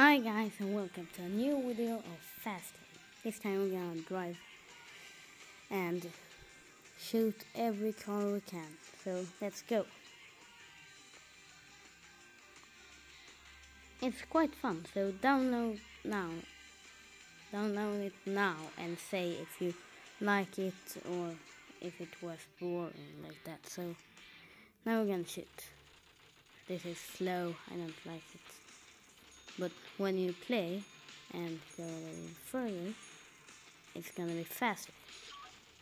Hi guys and welcome to a new video of Fastlane. This time we're gonna drive and shoot every car we can. So let's go. It's quite fun, so download now. Download it now and say if you like it or if it was boring like that. So now we're gonna shoot. This is slow, I don't like it. But when you play and go a little further, it's gonna be faster.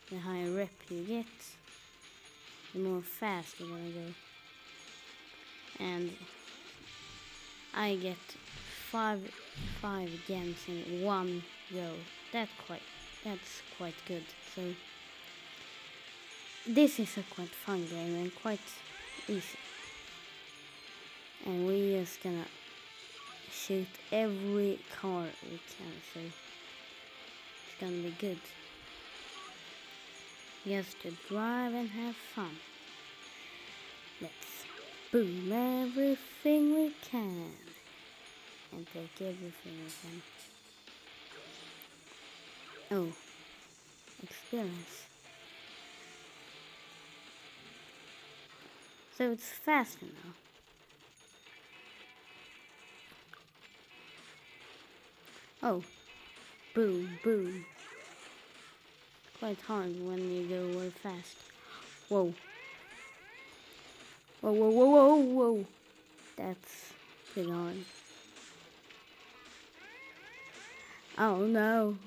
The higher rep you get, the more fast you're gonna go. And I get five five gems in one go. That's quite that's quite good. So this is a quite fun game and quite easy. And we just gonna shoot every car we can, so it's gonna be good. Just to drive and have fun. Let's boom everything we can. And take everything we can. Oh, experience. So it's faster now. Oh, boom, boom. Quite hard when you go very fast. Whoa. Whoa, whoa, whoa, whoa, whoa. That's pretty hard. Oh no.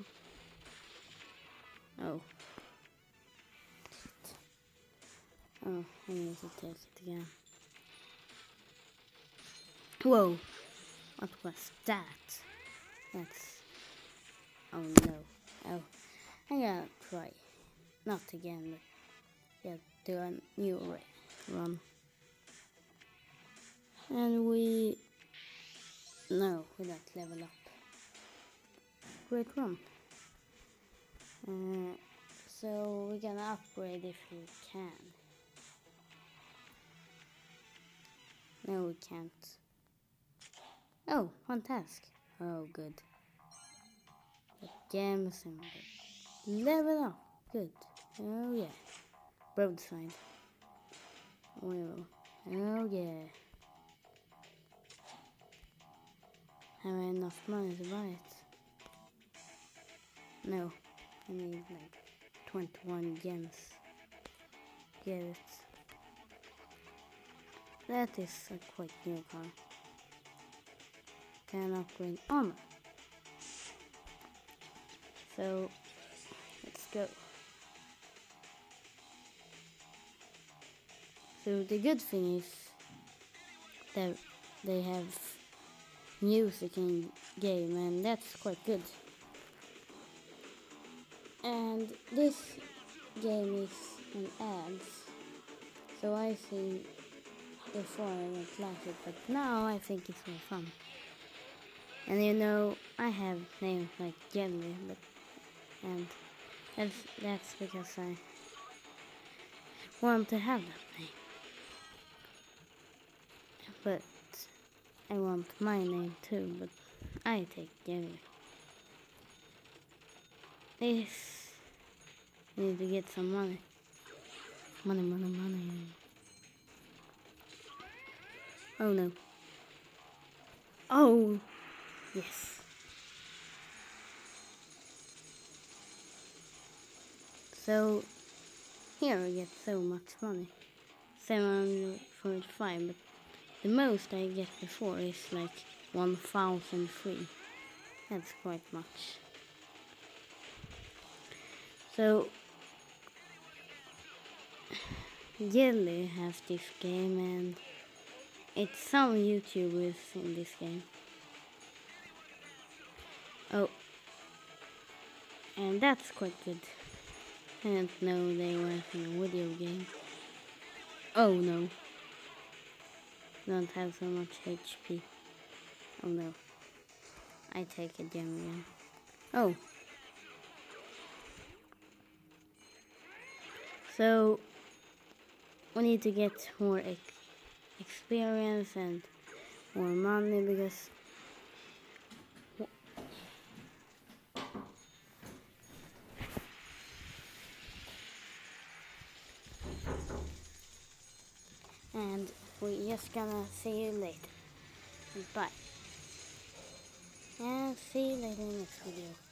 Oh. Oh, I need to test it again. Whoa. What was that? That's... Oh no. Oh. I gotta try. Not again, but... Yeah, do a new run. And we... No, we don't level up. Great run. Uh, so we're gonna upgrade if we can. No, we can't. Oh, one task. Oh, good. The and the level up. Good. Oh, yeah. Roadside. Oh, well, oh, yeah. Have I enough money to buy it? No. I need like 21 gems. Get it. That is a quite new car can upgrade armor. So let's go. So the good thing is that they have music in game and that's quite good. And this game is an ads. So I think before I didn't like it, but now I think it's more fun. And you know, I have names like Jelly, but and that's that's because I want to have that name. But I want my name too, but I take Jelly. This I need to get some money. Money, money, money. Oh no. Oh! Yes. So here I get so much money. 745 but the most I get before is like 1003. That's quite much. So Jelly has this game and it's some YouTubers in this game. Oh. And that's quite good. I didn't know they were in a video game. Oh no. Don't have so much HP. Oh no. I take a gem again. Oh. So, we need to get more ex experience and more money because And we're just gonna see you later. Bye. And see you later in the next video.